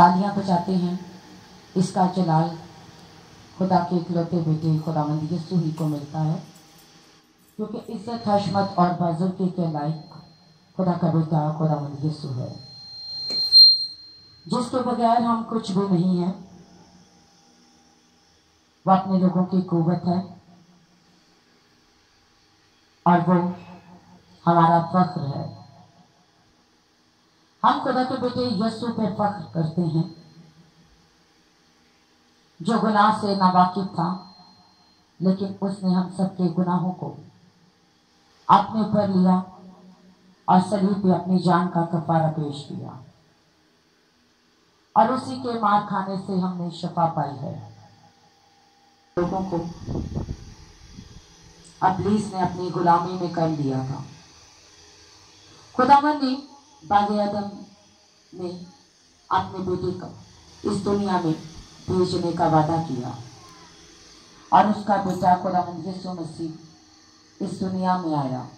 तालियाँ बजाते हैं। इसका जलाल खुदा के इकलौते बेटे खुदावंद यीशु ही को मिलता है। क्योंकि इज़्ज़त, हशमत और बाजुर्गी के लायक खुदा का बेटा खुदावंद यीशु है। जिसके बगैर हम कुछ भी नहीं है। वो अपने लोगों की कुवत है। और वो हमारा फख्र है। हम खुदा के बेटे यस्सु पे फख्र करते हैं, जो गुनाह से नावाकिफ था, लेकिन उसने हम सबके गुनाहों को अपने ऊपर लिया और सलीब पे अपनी जान का कफारा पेश किया। और उसी के मार खाने से हमने शफा पाई है। लोगों को अबलीस ने अपनी गुलामी में कर लिया था। खुदावन ने बाग आदम में अपने बेटे को इस दुनिया में भेजने का वादा किया। और उसका बेटा खुदावन यीशु मसीह इस दुनिया में आया।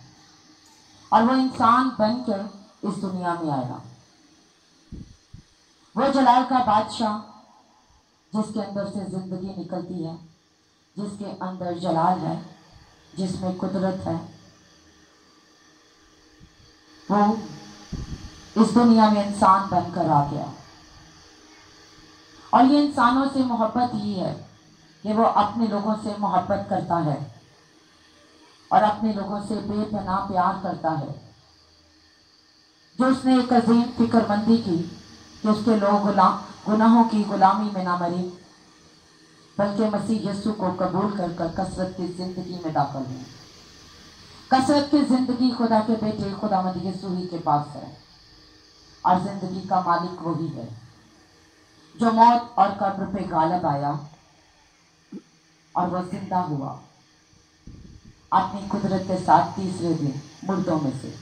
और वो इंसान बनकर इस दुनिया में आया। वो जलाल का बादशाह, जिसके अंदर से ज़िंदगी निकलती है, जिसके अंदर जलाल है, जिसमें कुदरत है, वो इस दुनिया में इंसान बनकर आ गया। और ये इंसानों से मोहब्बत ही है कि वो अपने लोगों से मोहब्बत करता है और अपने लोगों से बेपना प्यार करता है। जो उसने एक अजीम फिक्रमंदी की कि उसके लोग गुलाम गुनाहों की गुलामी में ना मरे, बल्कि मसीह यस्सु को कबूल कर कर कसरत की ज़िंदगी में दाखिल हुए। कसरत की ज़िंदगी खुदा के बेटे खुदा यस्सु ही के पास है। और ज़िंदगी का मालिक वही है। जो मौत और कब्र पे गालब आया और वह ज़िंदा हुआ अपनी कुदरत के साथ तीसरे दिन मुर्दों में से।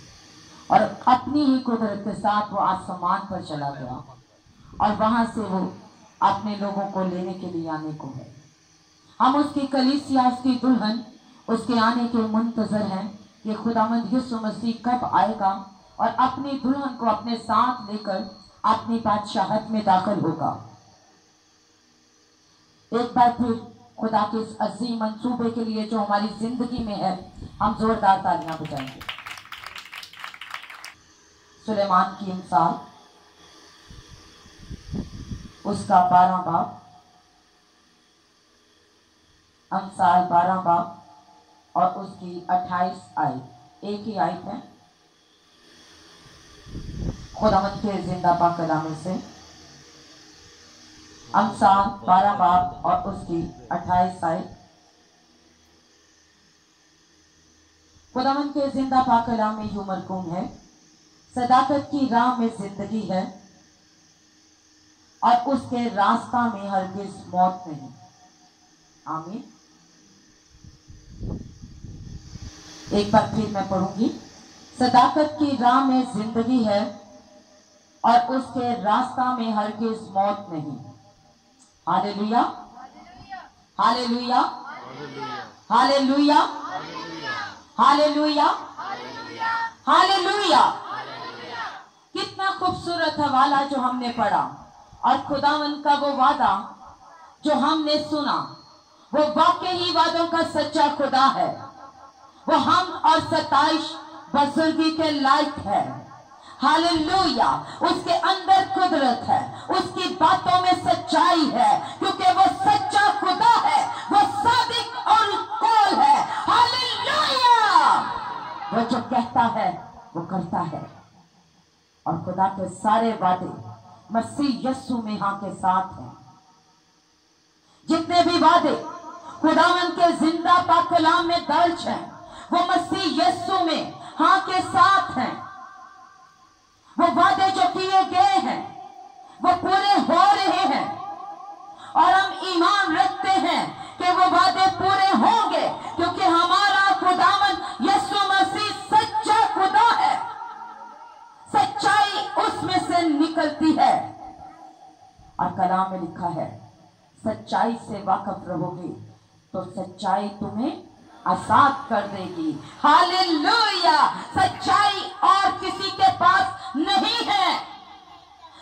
और अपनी ही कुदरत के साथ वो आसमान पर चला गया और वहाँ से वो अपने लोगों को लेने के लिए आने को है। हम उसकी कलीसिया, उसकी दुल्हन, उसके आने के मुंतजर हैं। कि खुदामंद यीशु मसीह कब आएगा? और अपनी दुल्हन को अपने साथ लेकर अपनी बादशाहत में दाखिल होगा। एक बार फिर खुदा के इस अजीम मंसूबे के लिए जो हमारी ज़िंदगी में है, हम जोरदार तालियाँ बजाएँगे। सुलेमान की इंसान उसका बारह बाप। अमसाल बारह बाप और उसकी अट्ठाईस आई एक ही आयत है खुदावंत के ज़िंदा पा कलामे से। अमसाल बारह बाप और उसकी अट्ठाईस आई खुदावंत के ज़िंदा पा कलाम में यूँ मरकूम है। सदाकत की राह में ज़िंदगी है। और उसके रास्ता में हरगिज मौत नहीं। आमीन। एक बार फिर मैं पढ़ूँगी। सदाकत की राह में ज़िंदगी है। और उसके रास्ता में हर हरगिज मौत नहीं। Hallelujah. Hallelujah. Hallelujah. Hallelujah कितना खूबसूरत हवाला जो हमने पढ़ा। और खुदावन का वो वादा जो हमने सुना, वो वाकई ही वादों का सच्चा खुदा है। वो हम और सताइश बुजुर्गी के लायक है। हालेलुया। उसके अंदर कुदरत है। उसकी बातों में सच्चाई है। क्योंकि वो सच्चा खुदा है। वो सादिक और कौल है। हालेलुया। वो जो कहता है, वो करता है। और खुदा के सारे वादे मसीह यस्सु में हाँ के साथ हैं। जितने भी वादे खुदावन के ज़िंदा पाकलाम में दर्ज हैं, वो मसीह यस्सु में हाँ के साथ हैं। वो वादे जो किए गए हैं, वो पूरे हो रहे हैं। और हम ईमान रखते हैं कि वो वादे पूरे होंगे, क्योंकि हमारा खुदावन यीशु मसीह सच्चा खुदा है। सच्चाई उसमें से निकलती है। और कलाम में लिखा है, सच्चाई से वाकफ रहोगे तो सच्चाई तुम्हें आज़ाद कर देगी। हालेलुया! सच्चाई और किसी के पास नहीं है।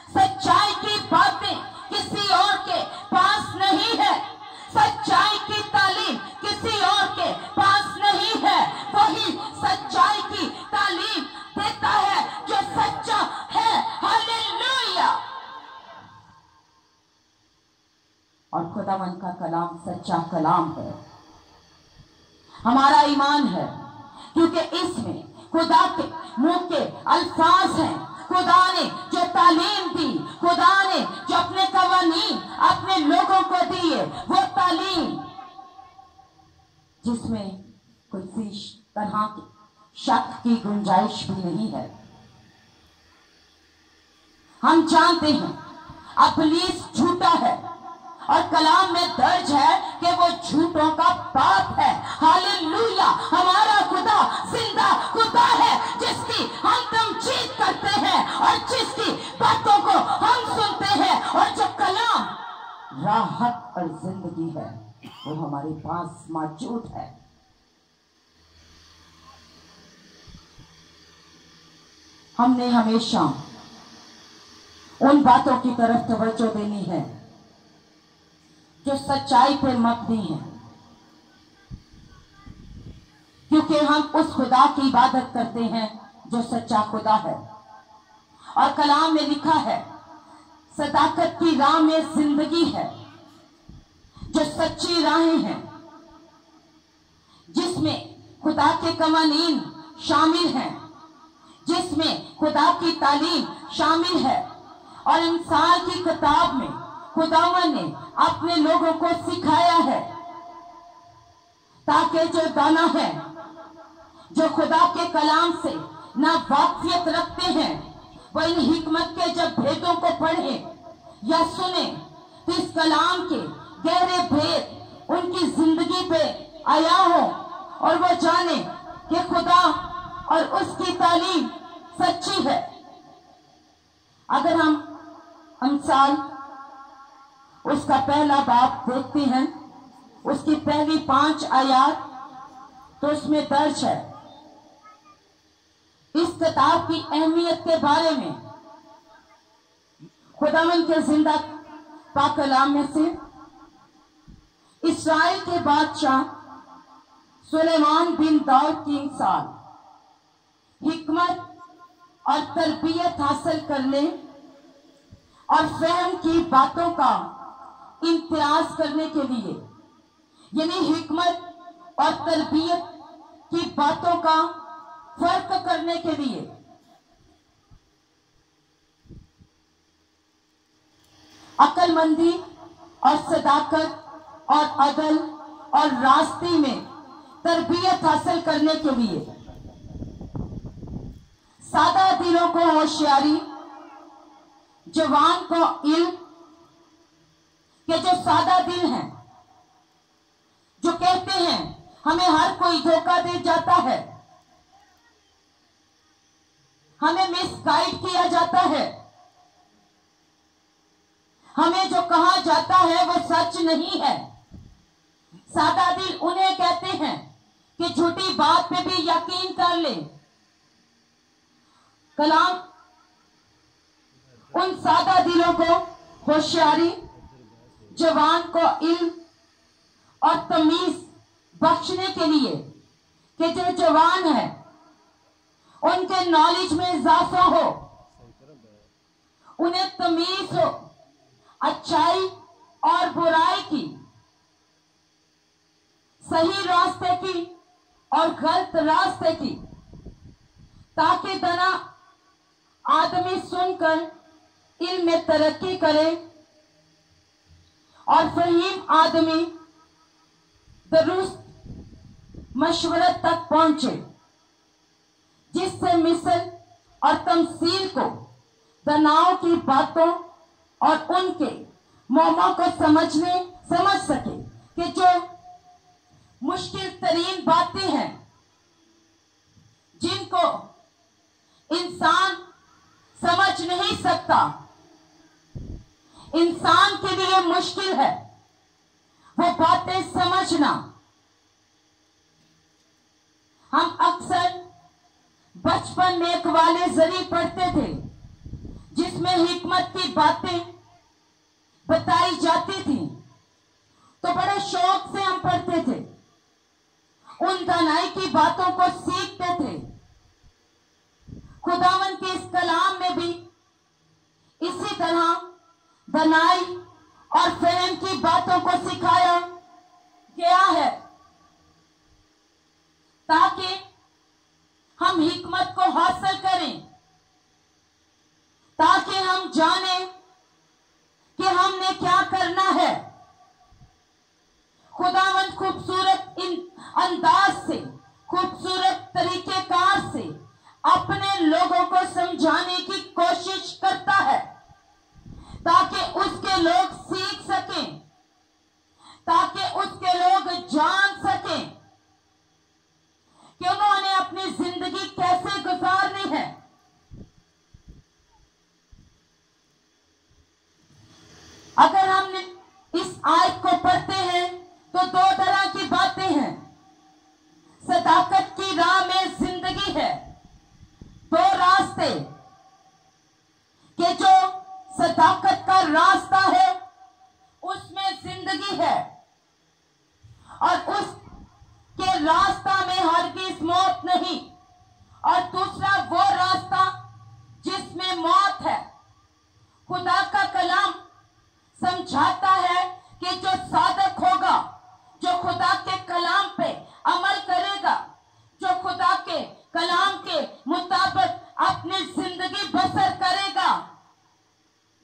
सच्चाई की बातें किसी और के पास नहीं है। सच्चाई की तालीम किसी और के पास नहीं है। वही सच्चाई की तालीम देता है जो सच्चा है। हालेलुया। और खुदावन का कलाम सच्चा कलाम है। हमारा ईमान है, क्योंकि इसमें खुदा के मुँह की गुंजाइश भी नहीं है। हम जानते हैं अपलीस झूठा है और कलाम में दर्ज है कि वो झूठों का पाप है। हालेलुया! हमारा खुदा ज़िंदा खुदा है, जिसकी हम जीत करते हैं और जिसकी बातों को हम सुनते हैं और जो कलाम राहत और ज़िंदगी है, वो हमारे पास मौजूद है। हमने हमेशा उन बातों की तरफ़ तवज्जो देनी है, जो सच्चाई पर मबनी है। क्योंकि हम उस खुदा की इबादत करते हैं जो सच्चा खुदा है। और कलाम में लिखा है, सदाकत की राह में ज़िंदगी है, जो सच्ची राहें हैं, जिसमें खुदा के कवानीन शामिल हैं। जिसमें खुदा की तालीम शामिल है। और इंसान की किताब में खुदावन ने अपने लोगों को सिखाया है ताकि जो दाना है, जो खुदा के कलाम से ना वाकफियत रखते हैं वह इन हिकमत के जब भेदों को पढ़े या सुने तो इस कलाम के गहरे भेद उनकी ज़िंदगी पे आया हो और वो जाने कि खुदा और उसकी तालीम सच्ची है। अगर हम अमसाल उसका पहला बाप देखते हैं, उसकी पहली पाँच आयात तो उसमें दर्ज है। इस किताब की अहमियत के बारे में खुदावन के ज़िंदा पाकलाम में से इसराइल के बादशाह सुलेमान बिन दौर तीन साल हिकमत और तरबियत हासिल करने और फहम की बातों का इम्तियाज़ करने के लिए, यानी हिकमत और तरबियत की बातों का फ़र्क करने के लिए। अकलमंदी और सदाकत और अदल और रास्ते में तरबियत हासिल करने के लिए सादा दिलों को होशियारी, जवान को इल्म, के जो सादा दिल हैं, जो कहते हैं, हमें हर कोई धोखा दे जाता है। हमें मिसगाइड किया जाता है। हमें जो कहा जाता है, वो सच नहीं है। सादा दिल उन्हें कहते हैं कि झूठी बात पे भी यकीन कर ले। कलाम। उन सादा दिलों को, होशियारी, जवान को इल्म और तमीज बख्शने के लिए कि जो जवान है, उनके नॉलेज में इजाफा हो, उन्हें तमीज हो, अच्छाई और बुराई की, सही रास्ते की और गलत रास्ते की, ताकि दना आदमी सुनकर इल्म में तरक्की करे और फहीम आदमी दुरुस्त मशवरत तक पहुँचे, जिससे मिसल और तमसील को तनाव की बातों और उनके मोमों को समझने, समझ सके कि जो मुश्किल तरीन बातें हैं जिनको इंसान समझ नहीं सकता इंसान के लिए मुश्किल है। वो बातें समझना। हम अक्सर बचपन में एक वाले जरी पढ़ते थे, जिसमें हिकमत की बातें बताई जाती थी। तो बड़े शौक से हम पढ़ते थे। उन दनाई की बातों को सीखते थे। खुदावन के इस कलाम में भी इसी तरह बनाई और फहम की बातों को सिखाया गया है, ताकि हम हिकमत को हासिल करें, ताकि हम जाने कि हमने क्या करना है। खुदावंत खूबसूरत इन अंदाज से, खूबसूरत तरीकेकार से अपने लोगों को समझाने की कोशिश करता है, ताकि उसके लोग सीख सकें, ताकि उसके लोग जान सकें कि उन्होंने अपनी ज़िंदगी कैसे गुजारनी है। अगर हम इस आयत को पढ़ते हैं तो दो तरह की बातें हैं सदाकत की राह में ज़िंदगी है दो रास्ते कि जो सदाकत का रास्ता है उसमें ज़िंदगी है और उस के रास्ता में हरगिज मौत नहीं और दूसरा वो रास्ता जिसमें मौत है खुदा का कलाम समझाता है कि जो साधक होगा, जो खुदा के कलाम पे अमल करेगा, जो खुदा के कलाम के मुताबिक अपनी ज़िंदगी बसर करेगा,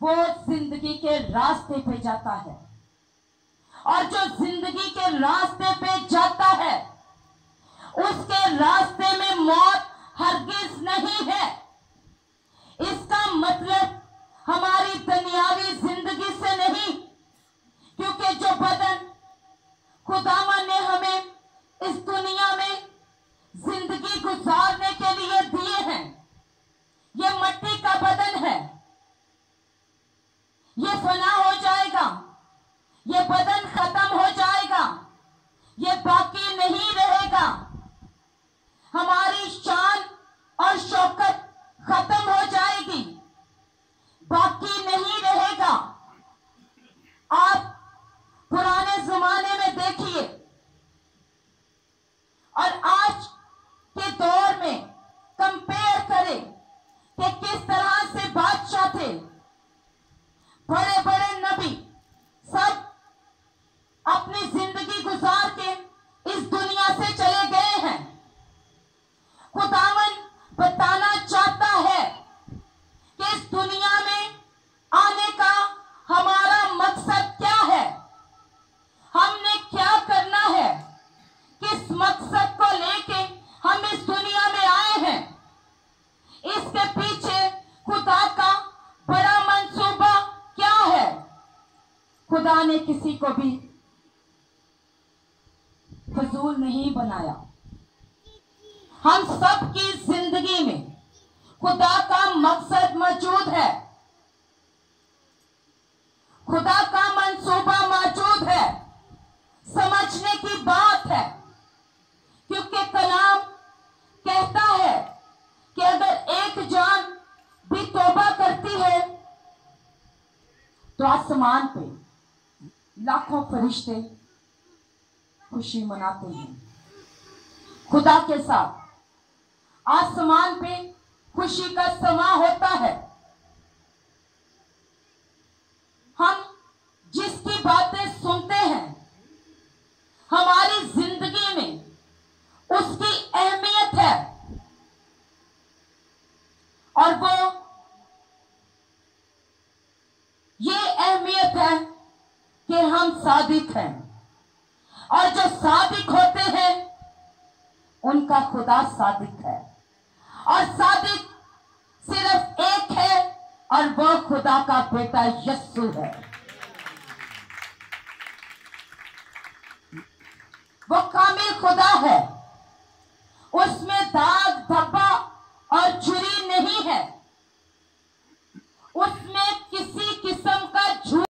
वो ज़िंदगी के रास्ते पे जाता है। और जो ज़िंदगी के रास्ते पे जाता है, उसके रास्ते में मौत हरगिज नहीं है इसका मतलब हमारी दुनियावी ज़िंदगी से नहीं क्योंकि जो बदन खुदावा ने हमें इस दुनिया में ज़िंदगी गुजारने के लिए दिए हैं ये मट्टी का बदन है ये फना हो जाएगा ये बदन खत्म हो जाएगा ये बाकी नहीं रहेगा हमारी शान और शौकत खत्म हो जाएगी बाकी नहीं रहेगा आप पुराने जमाने में देखिए और आज के दौर में कंपेयर करें कि किस तरह से बादशाह थे बड़े बड़े नबी सब अपनी ज़िंदगी गुजार के इस दुनिया से चले गए हैं खुदावन बताना चाहता है कि इस दुनिया में आने का हमारा मकसद क्या है? हमने क्या करना है? किस मकसद को लेके हम इस दुनिया में आए हैं? इसके पीछे खुदा का बड़ा मंसूबा क्या है? खुदा ने किसी को भी फजूल नहीं बनाया। हम सब की ज़िंदगी में। खुदा का मकसद मौजूद है। खुदा का मंसूबा मौजूद है। समझने की बात है। क्योंकि कलाम कहता है कि अगर एक जान भी तोबा करती है तो आसमान पे लाखों फरिश्ते खुशी मनाते हैं। खुदा के साथ आसमान पे खुशी का समा होता है। हम जिसकी बातें सुनते हैं, हमारी ज़िंदगी में उसकी अहमियत है। और वो ये अहमियत है कि हम सादिक हैं। और जो सादिक होते हैं, उनका खुदा सादिक है। और सादिक सिर्फ़ एक है और वह खुदा का बेटा यस्सु है। वो कामिल खुदा है। उसमें दाग, धब्बा और छुरी नहीं है। उसमें किसी किस्म का झूठ